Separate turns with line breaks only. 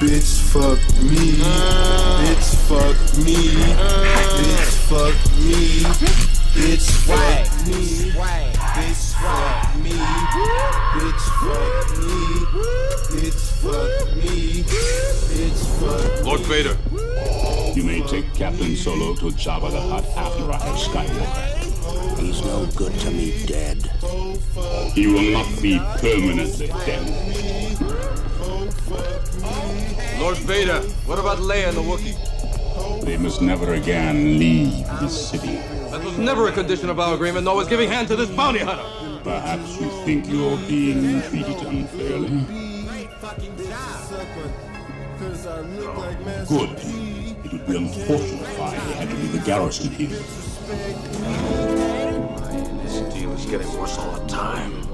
fuck me. Bitch, fuck me. Bitch, fuck me. Bitch, fuck me. Bitch, fuck me. Bitch, fuck me. Bitch, fuck me. Bitch, fuck
Lord Vader,
You may take Captain Solo to Jabba the Hutt after I have Skywalker.
He's no good to me dead.
He will not be permanently dead.
Lord Vader, what about Leia and the Wookiee?
They must never again leave this city.
That was never a condition of our agreement, nor was giving Han to this bounty hunter.
Perhaps you think you're being treated unfairly. Good. It would be unfortunate if I had to leave the garrison here.
This deal is getting worse all the time.